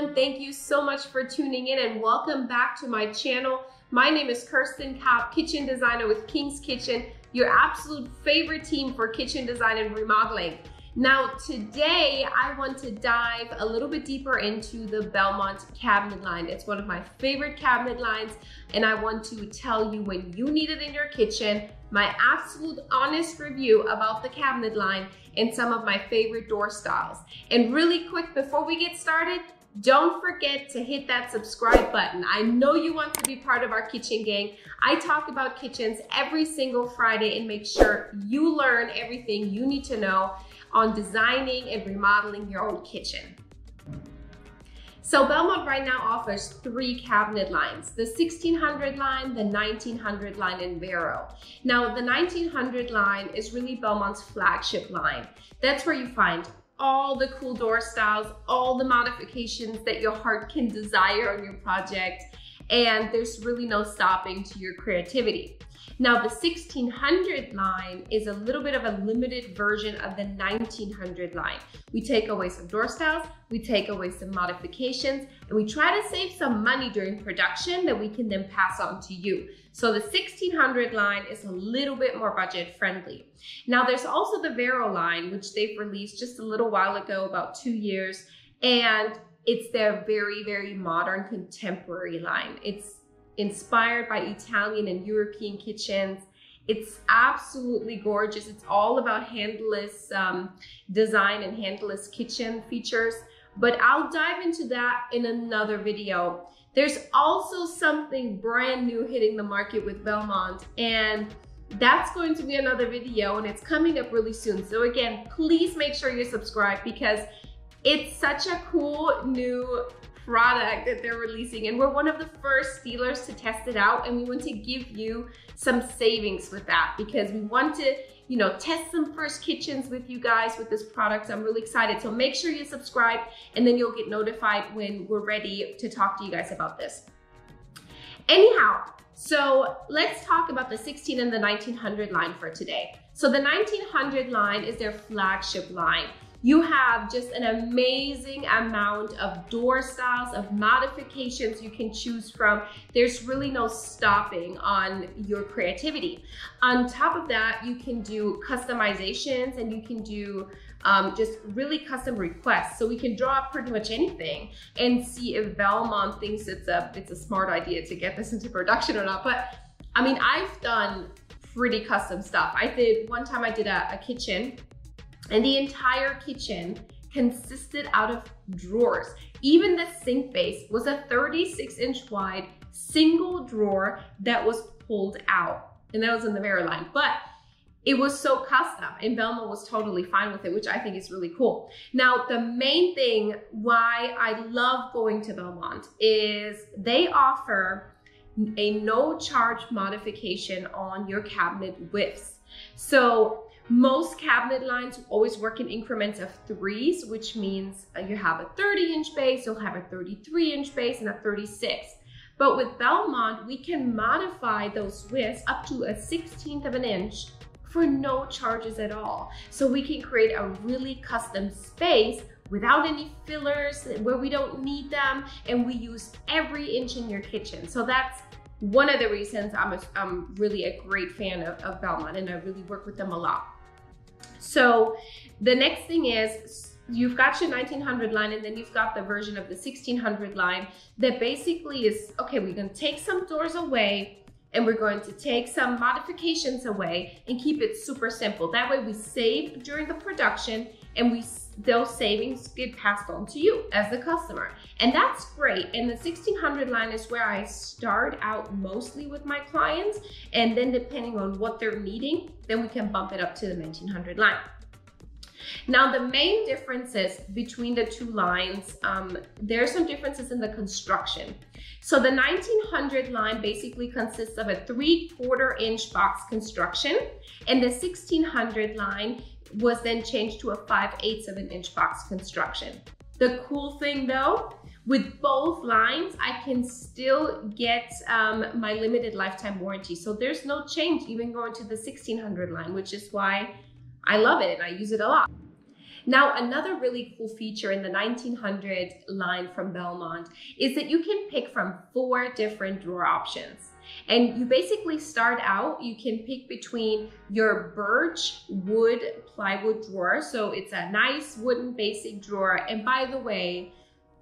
everyone. Thank you so much for tuning in and welcome back to my channel. My name is Kerstin Cobb, kitchen designer with King's Kitchen, your absolute favorite team for kitchen design and remodeling. Now, today I want to dive a little bit deeper into the Bellmont cabinet line. It's one of my favorite cabinet lines, and I want to tell you when you need it in your kitchen, my absolute honest review about the cabinet line and some of my favorite door styles. And really quick, before we get started, don't forget to hit that subscribe button. I know you want to be part of our kitchen gang. I talk about kitchens every single Friday and make sure you learn everything you need to know on designing and remodeling your own kitchen. So Bellmont right now offers three cabinet lines, the 1600 line, the 1900 line, and Vero. Now the 1900 line is really Bellmont's flagship line. That's where you find all the cool door styles, all the modifications that your heart can desire on your project, and there's really no stopping to your creativity. Now the 1600 line is a little bit of a limited version of the 1900 line. We take away some door styles, we take away some modifications, and we try to save some money during production that we can then pass on to you. So the 1600 line is a little bit more budget friendly. Now there's also the Vero line, which they've released just a little while ago, about two years, and it's their very, very modern contemporary line. It's inspired by Italian and European kitchens. It's absolutely gorgeous. It's all about handleless um, design and handleless kitchen features, but I'll dive into that in another video. There's also something brand new hitting the market with Bellmont and that's going to be another video and it's coming up really soon. So again, please make sure you subscribe because it's such a cool new product that they're releasing. And we're one of the first dealers to test it out and we want to give you some savings with that because we want to you know test some first kitchens with you guys with this product. I'm really excited. So make sure you subscribe and then you'll get notified when we're ready to talk to you guys about this. Anyhow so let's talk about the 16 and the 1900 line for today. So the 1900 line is their flagship line you have just an amazing amount of door styles, of modifications you can choose from. There's really no stopping on your creativity. On top of that, you can do customizations and you can do um, just really custom requests. So we can draw up pretty much anything and see if Bellmont thinks it's a, it's a smart idea to get this into production or not. But I mean, I've done pretty custom stuff. I did, one time I did a, a kitchen and the entire kitchen consisted out of drawers. Even the sink base was a 36 inch wide single drawer that was pulled out. And that was in the Vero line. But it was so custom and Bellmont was totally fine with it, which I think is really cool. Now, the main thing why I love going to Bellmont is they offer a no charge modification on your cabinet widths. So most cabinet lines always work in increments of threes, which means uh, you have a 30 inch base, you'll have a 33 inch base and a 36. But with Bellmont, we can modify those widths up to a 16th of an inch for no charges at all. So we can create a really custom space without any fillers where we don't need them and we use every inch in your kitchen. So that's one of the reasons I'm, a, I'm really a great fan of, of Bellmont and I really work with them a lot. So the next thing is you've got your 1900 line and then you've got the version of the 1600 line that basically is, okay, we're gonna take some doors away and we're going to take some modifications away and keep it super simple. That way we save during the production and we those savings get passed on to you as the customer. And that's great. And the 1600 line is where I start out mostly with my clients. And then depending on what they're needing, then we can bump it up to the 1900 line. Now, the main differences between the two lines, um, there are some differences in the construction. So the 1900 line basically consists of a three quarter inch box construction and the 1600 line was then changed to a 5 eighths of an inch box construction. The cool thing though, with both lines, I can still get um, my limited lifetime warranty. So there's no change even going to the 1600 line, which is why I love it and I use it a lot. Now, another really cool feature in the 1900 line from Bellmont is that you can pick from four different drawer options. And you basically start out, you can pick between your birch wood plywood drawer. So it's a nice wooden basic drawer. And by the way,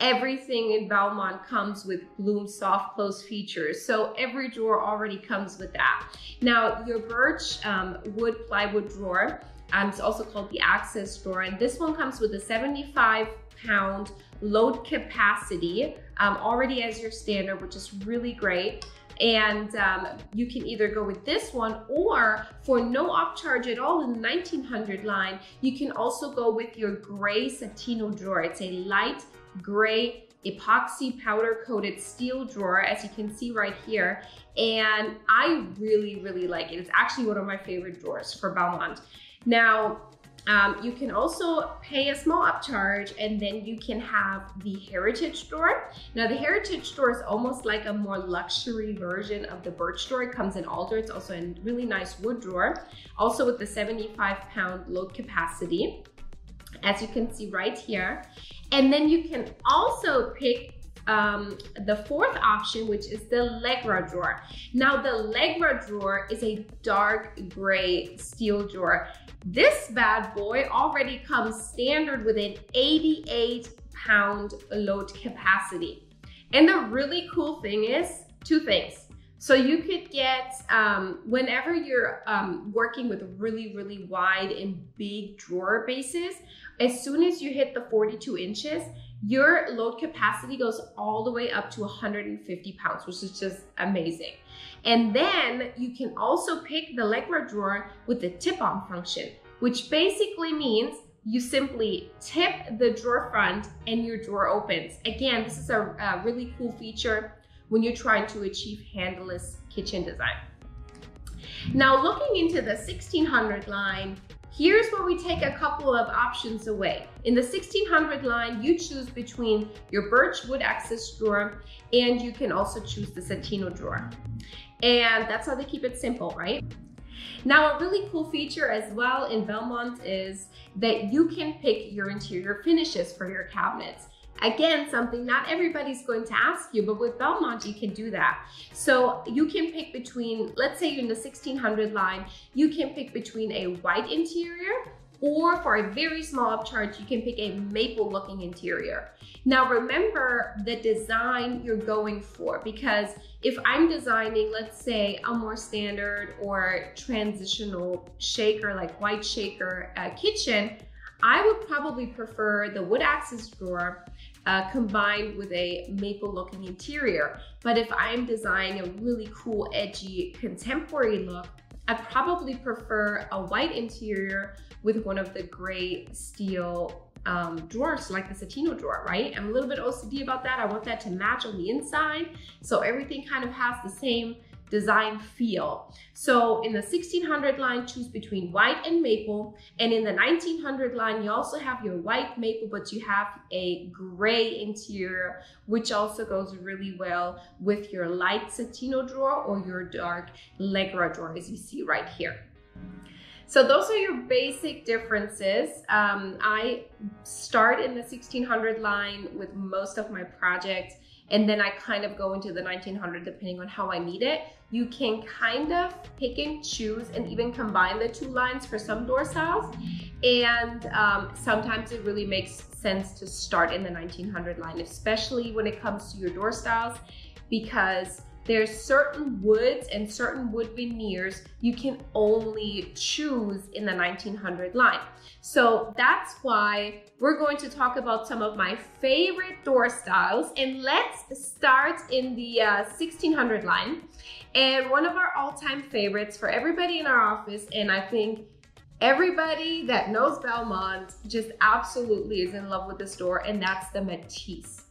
everything in Bellmont comes with Blum soft close features. So every drawer already comes with that. Now your birch um, wood plywood drawer, um, it's also called the access drawer. And this one comes with a 75 pound load capacity um, already as your standard, which is really great. And um, you can either go with this one or for no upcharge at all in the 1900 line, you can also go with your gray Satino drawer. It's a light gray epoxy powder coated steel drawer as you can see right here. And I really really like it. It's actually one of my favorite drawers for Bellmont now um, you can also pay a small upcharge and then you can have the Heritage drawer. Now the Heritage drawer is almost like a more luxury version of the Birch drawer. It comes in alder, it's also a really nice wood drawer. Also with the 75 pound load capacity, as you can see right here. And then you can also pick um, the fourth option, which is the Legra drawer. Now the Legra drawer is a dark gray steel drawer. This bad boy already comes standard with an 88 pound load capacity. And the really cool thing is two things. So you could get, um, whenever you're um, working with really, really wide and big drawer bases, as soon as you hit the 42 inches, your load capacity goes all the way up to 150 pounds, which is just amazing. And then you can also pick the Legra drawer with the tip-on function, which basically means you simply tip the drawer front and your drawer opens. Again, this is a, a really cool feature when you're trying to achieve handleless kitchen design. Now looking into the 1600 line, here's where we take a couple of options away. In the 1600 line, you choose between your birch wood access drawer and you can also choose the Satino drawer. And that's how they keep it simple, right? Now, a really cool feature as well in Bellmont is that you can pick your interior finishes for your cabinets. Again, something not everybody's going to ask you, but with Bellmont, you can do that. So you can pick between, let's say you're in the 1600 line, you can pick between a white interior or for a very small upcharge, you can pick a maple looking interior. Now remember the design you're going for because if I'm designing, let's say a more standard or transitional shaker like white shaker uh, kitchen, I would probably prefer the wood access drawer uh, combined with a maple looking interior. But if I'm designing a really cool, edgy, contemporary look, I probably prefer a white interior with one of the gray steel um, drawers, like the Satino drawer, right? I'm a little bit OCD about that. I want that to match on the inside. So everything kind of has the same design feel. So in the 1600 line, choose between white and maple. And in the 1900 line, you also have your white maple, but you have a gray interior, which also goes really well with your light Satino drawer or your dark Legra drawer, as you see right here. So those are your basic differences. Um, I start in the 1600 line with most of my projects and then I kind of go into the 1900 depending on how I need it. You can kind of pick and choose and even combine the two lines for some door styles. And um, sometimes it really makes sense to start in the 1900 line, especially when it comes to your door styles, because there's certain woods and certain wood veneers you can only choose in the 1900 line. So that's why we're going to talk about some of my favorite door styles and let's start in the uh, 1600 line. And one of our all-time favorites for everybody in our office and I think everybody that knows Bellmont just absolutely is in love with this door and that's the Matisse.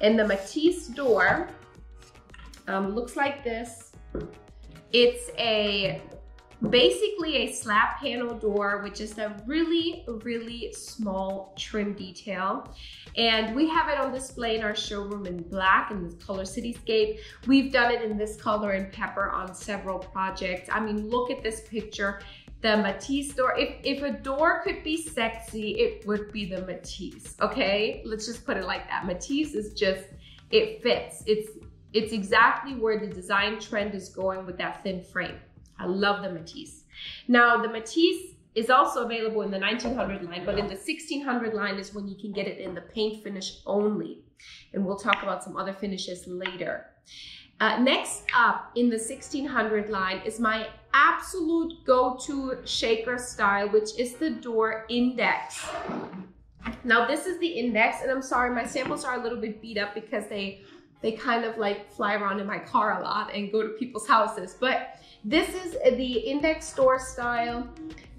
And the Matisse door um, looks like this. It's a basically a slab panel door with just a really, really small trim detail. And we have it on display in our showroom in black in this color cityscape. We've done it in this color and pepper on several projects. I mean, look at this picture. the Matisse door. If, if a door could be sexy, it would be the Matisse, okay? Let's just put it like that. Matisse is just, it fits. It's, it's exactly where the design trend is going with that thin frame. I love the Matisse. Now the Matisse is also available in the 1900 line, but in the 1600 line is when you can get it in the paint finish only. And we'll talk about some other finishes later. Uh, next up in the 1600 line is my absolute go-to shaker style, which is the door index. Now this is the index, and I'm sorry, my samples are a little bit beat up because they they kind of like fly around in my car a lot and go to people's houses. But this is the index door style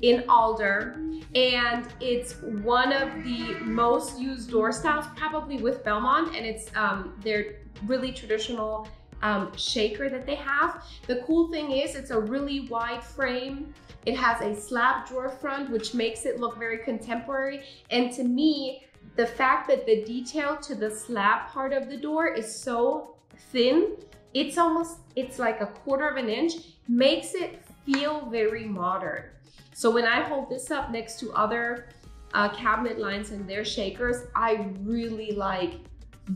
in Alder, and it's one of the most used door styles, probably with Bellmont, and it's um, their really traditional um, shaker that they have. The cool thing is it's a really wide frame. It has a slab drawer front, which makes it look very contemporary. And to me, the fact that the detail to the slab part of the door is so thin, it's almost, it's like a quarter of an inch, makes it feel very modern. So when I hold this up next to other uh, cabinet lines and their shakers, I really like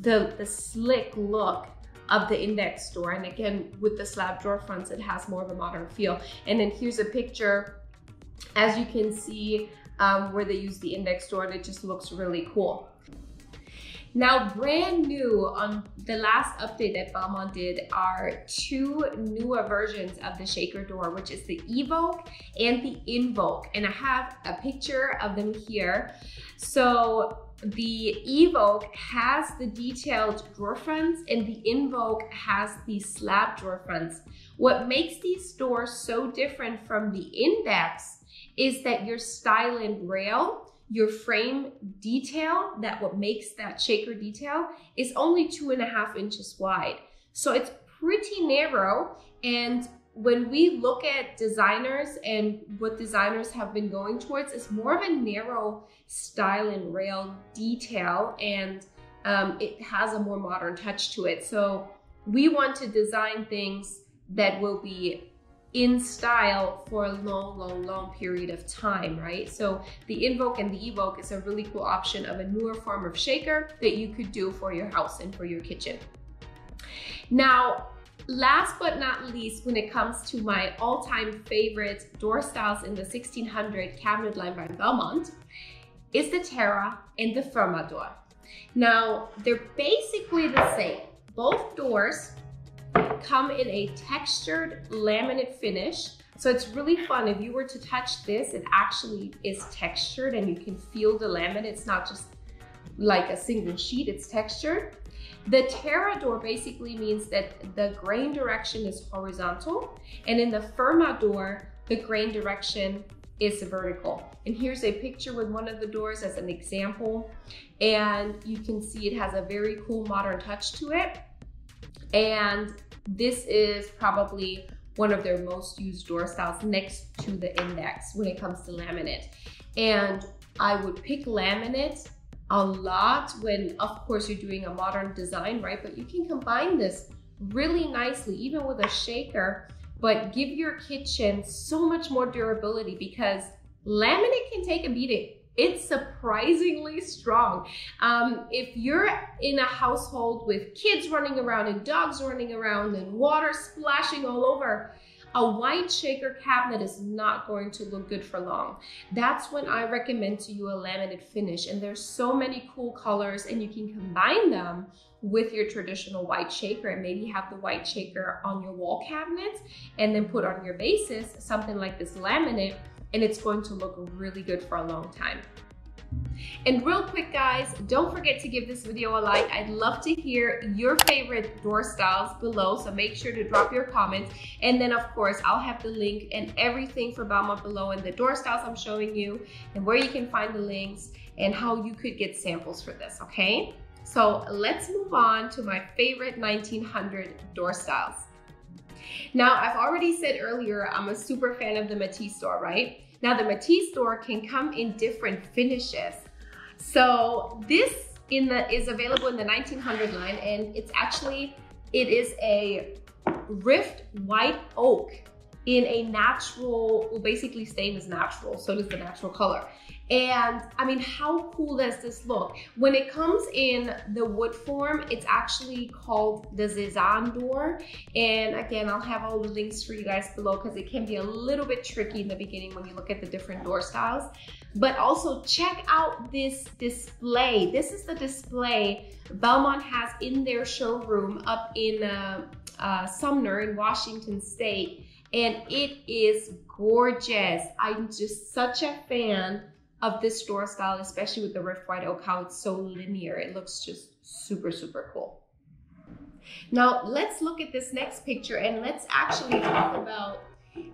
the, the slick look of the index door. And again, with the slab drawer fronts, it has more of a modern feel. And then here's a picture, as you can see, um, where they use the index door and it just looks really cool. Now, brand new on the last update that Bellmont did are two newer versions of the shaker door, which is the Evoke and the Invoke. And I have a picture of them here. So the Evoke has the detailed drawer fronts and the Invoke has the slab drawer fronts. What makes these doors so different from the Index is that your stile and rail, your frame detail, that what makes that shaker detail, is only two and a half inches wide. So it's pretty narrow and when we look at designers and what designers have been going towards is more of a narrow stile and rail detail and um, it has a more modern touch to it. So we want to design things that will be in style for a long, long, long period of time, right? So the Invoke and the Evoke is a really cool option of a newer form of shaker that you could do for your house and for your kitchen. Now, Last but not least, when it comes to my all-time favorite door styles in the 1600 cabinet line by Bellmont, is the Terra and the Firma door. Now, they're basically the same. Both doors come in a textured laminate finish. So it's really fun. If you were to touch this, it actually is textured and you can feel the laminate. It's not just like a single sheet, it's textured. The Terra door basically means that the grain direction is horizontal, and in the Firma door, the grain direction is vertical. And here's a picture with one of the doors as an example. And you can see it has a very cool modern touch to it. And this is probably one of their most used door styles next to the index when it comes to laminate. And I would pick laminate a lot when, of course, you're doing a modern design, right? But you can combine this really nicely, even with a shaker, but give your kitchen so much more durability because laminate can take a beating. It's surprisingly strong. Um, if you're in a household with kids running around and dogs running around and water splashing all over, a white shaker cabinet is not going to look good for long. That's when I recommend to you a laminate finish. And there's so many cool colors and you can combine them with your traditional white shaker and maybe have the white shaker on your wall cabinets and then put on your bases something like this laminate and it's going to look really good for a long time. And real quick guys, don't forget to give this video a like. I'd love to hear your favorite door styles below, so make sure to drop your comments. And then of course, I'll have the link and everything for Bellmont below and the door styles I'm showing you and where you can find the links and how you could get samples for this, okay? So let's move on to my favorite 1900 door styles. Now, I've already said earlier, I'm a super fan of the Matisse door, right? Now the Matisse door can come in different finishes. So this in the is available in the 1900 line and it's actually, it is a rift white oak in a natural, well, basically stain is natural, so does the natural color. And I mean, how cool does this look? When it comes in the wood form, it's actually called the Cezanne door. And again, I'll have all the links for you guys below because it can be a little bit tricky in the beginning when you look at the different door styles. But also check out this display. This is the display Bellmont has in their showroom up in uh, uh, Sumner in Washington State. And it is gorgeous. I'm just such a fan of this door style, especially with the rift white oak, how it's so linear. It looks just super, super cool. Now let's look at this next picture and let's actually talk about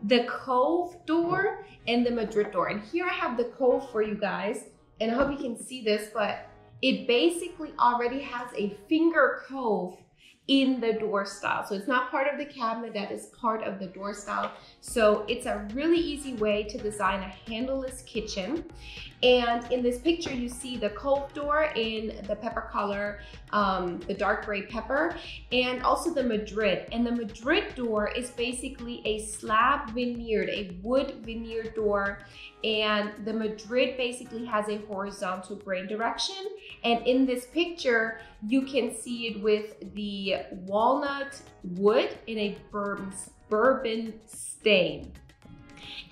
the Cove door and the Madrid door. And here I have the Cove for you guys, and I hope you can see this, but it basically already has a finger cove in the door style. So it's not part of the cabinet, that is part of the door style. So it's a really easy way to design a handleless kitchen. And in this picture, you see the cove door in the pepper color, um, the dark gray pepper, and also the Madrid. And the Madrid door is basically a slab veneered, a wood veneered door. And the Madrid basically has a horizontal grain direction. And in this picture, you can see it with the walnut wood in a bourbon, stain.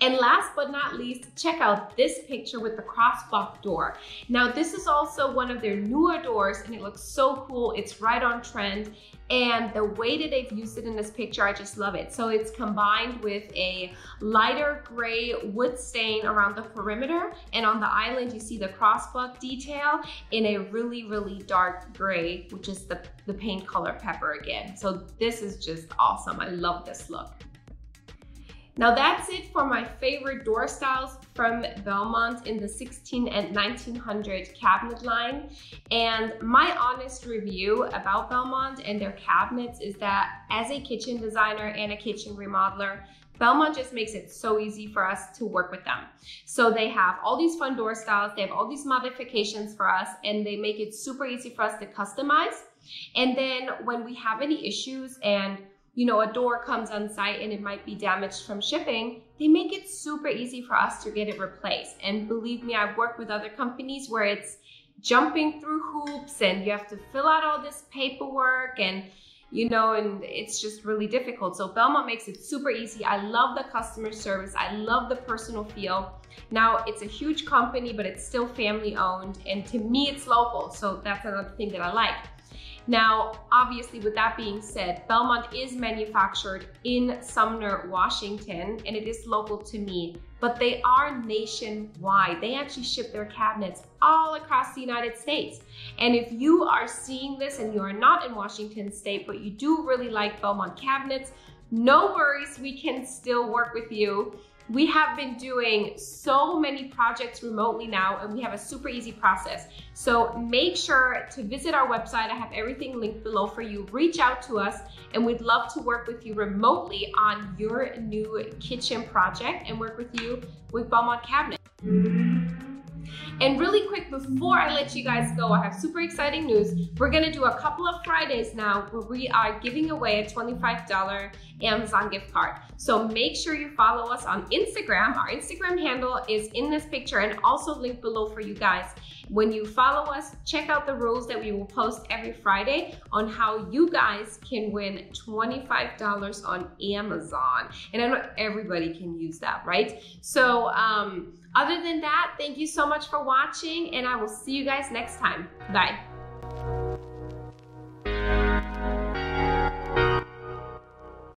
And last but not least, check out this picture with the crossbuck door. Now this is also one of their newer doors and it looks so cool. It's right on trend. And the way that they've used it in this picture, I just love it. So it's combined with a lighter gray wood stain around the perimeter. And on the island, you see the crossbuck detail in a really, really dark gray, which is the, the paint color pepper again. So this is just awesome. I love this look. Now that's it for my favorite door styles from Bellmont in the 16 and 1900 cabinet line. And my honest review about Bellmont and their cabinets is that as a kitchen designer and a kitchen remodeler, Bellmont just makes it so easy for us to work with them. So they have all these fun door styles, they have all these modifications for us, and they make it super easy for us to customize. And then when we have any issues and you know, a door comes on site and it might be damaged from shipping, they make it super easy for us to get it replaced. And believe me, I've worked with other companies where it's jumping through hoops and you have to fill out all this paperwork and you know, and it's just really difficult. So Bellmont makes it super easy. I love the customer service. I love the personal feel. Now, it's a huge company, but it's still family owned. And to me, it's local. So that's another thing that I like. Now, obviously, with that being said, Bellmont is manufactured in Sumner, Washington, and it is local to me, but they are nationwide. They actually ship their cabinets all across the United States. And if you are seeing this and you are not in Washington State, but you do really like Bellmont cabinets, no worries, we can still work with you. We have been doing so many projects remotely now and we have a super easy process. So make sure to visit our website. I have everything linked below for you. Reach out to us and we'd love to work with you remotely on your new kitchen project and work with you with Bellmont Cabinet. And really quick, before I let you guys go, I have super exciting news. We're gonna do a couple of Fridays now where we are giving away a $25 Amazon gift card. So make sure you follow us on Instagram. Our Instagram handle is in this picture and also linked below for you guys. When you follow us, check out the rules that we will post every Friday on how you guys can win $25 on Amazon. And I know everybody can use that, right? So, um, other than that, thank you so much for watching and I will see you guys next time. Bye.